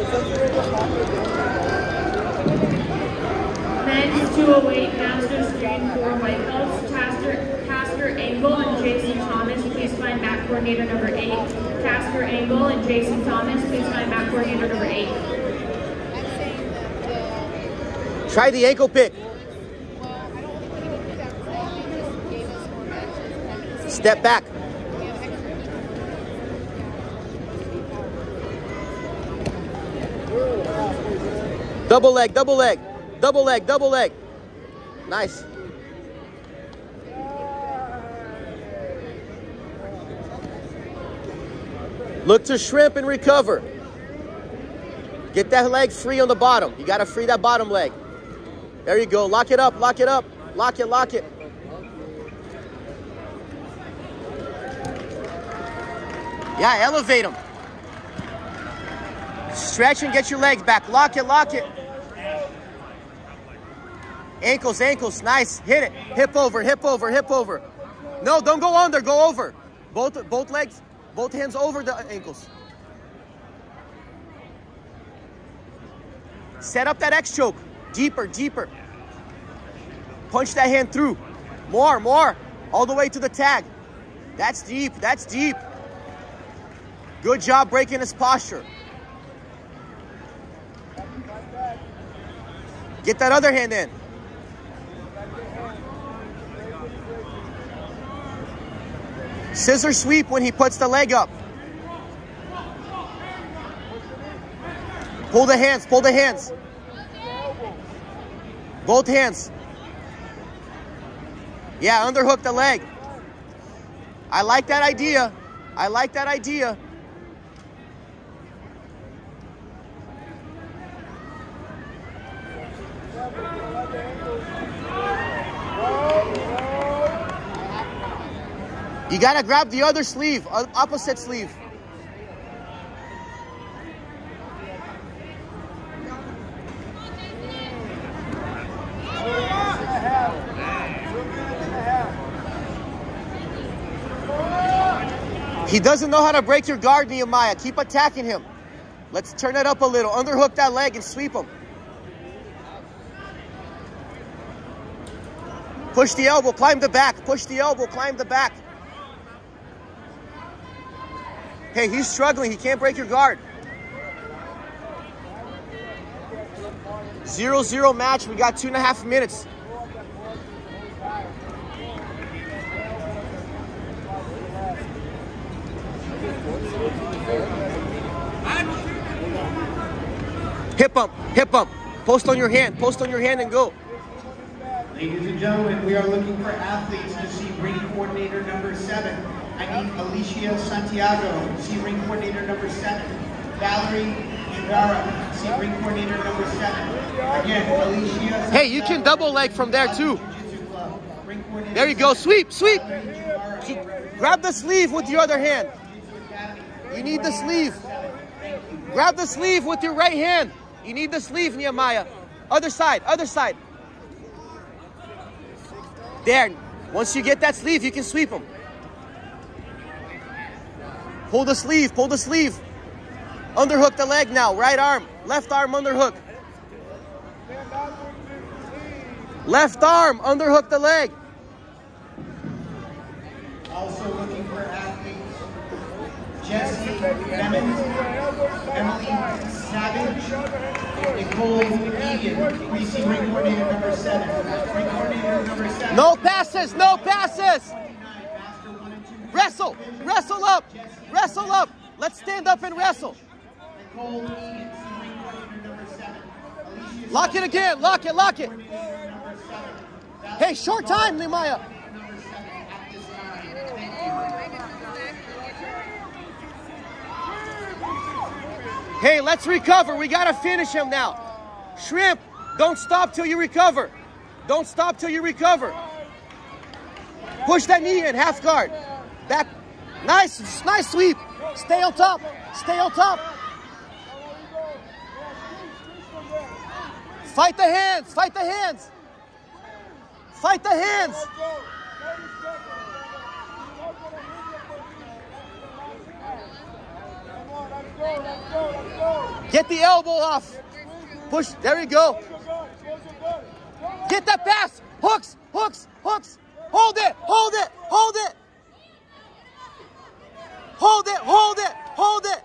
Men's 208 Masters Screen for White Belts, Tasker, Tasker Angle and Jason Thomas. Please find mat coordinator number 8. Tasker Angle and Jason Thomas. Please find mat coordinator number 8. Try the ankle pick. Step back. Double leg, double leg, double leg, double leg. Nice. Look to shrimp and recover. Get that leg free on the bottom. You got to free that bottom leg. There you go. Lock it up, lock it up. Lock it, lock it. Yeah, elevate them. Stretch and get your legs back. Lock it, lock it. Ankles, ankles, nice. Hit it. Hip over, hip over, hip over. No, don't go under, go over. Both both legs, both hands over the ankles. Set up that X choke. Deeper, deeper. Punch that hand through. More, more. All the way to the tag. That's deep, that's deep. Good job breaking his posture. Get that other hand in. Scissor sweep when he puts the leg up. Pull the hands, pull the hands. Both hands. Yeah, underhook the leg. I like that idea. I like that idea. You gotta grab the other sleeve, opposite sleeve. He doesn't know how to break your guard, Nehemiah. Keep attacking him. Let's turn it up a little. Underhook that leg and sweep him. Push the elbow, climb the back. Push the elbow, climb the back. Hey, he's struggling. He can't break your guard. Zero zero match. We got two and a half minutes. Hip bump, hip bump. Post on your hand, post on your hand and go. Ladies and gentlemen, we are looking for athletes to see ring coordinator number seven. I need Alicia Santiago, see ring coordinator number seven. Valerie Ibarra, see ring coordinator number seven. Again, Alicia Santiago, Hey, you can double leg from there too. There you go, sweep, sweep. Grab the sleeve with your other hand. You need the sleeve. Grab the sleeve with your right hand. You need the sleeve, Nehemiah. Other side, other side. There. Once you get that sleeve, you can sweep them. Pull the sleeve, pull the sleeve. Underhook the leg now. Right arm, left arm underhook. Left arm, underhook the leg. Also looking for athletes, Jesse Lemons, Emily Savage, Nicole Egan, we see ring coordinator number seven. Ring coordinator number seven. No passes, no passes. Wrestle, wrestle up, wrestle up. Let's stand up and wrestle. Lock it again, lock it, lock it. Hey, short time, Nehemiah. Hey, let's recover. We got to finish him now. Shrimp, don't stop till you recover. Don't stop till you recover. Push that knee in, half guard. Back. Nice, nice sweep. Stay on top. Stay on top. Fight the hands. Fight the hands. Fight the hands. Get the elbow off. Push. There you go. Get that pass. Hooks, hooks, hooks. Hold it, hold it, hold it. Hold it, hold it, hold it.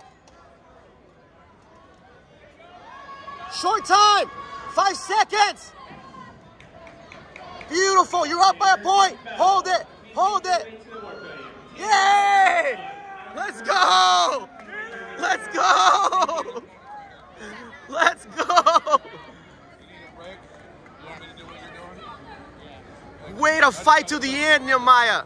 Short time. Five seconds. Beautiful. You're up by a point. Hold it, hold it. Yay! Let's go! Let's go! Let's go! Way to fight to the end, Nehemiah.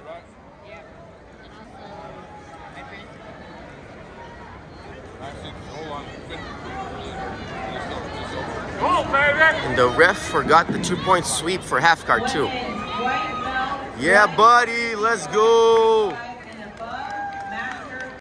And the ref forgot the two-point sweep for half guard too. Yeah, buddy, let's go.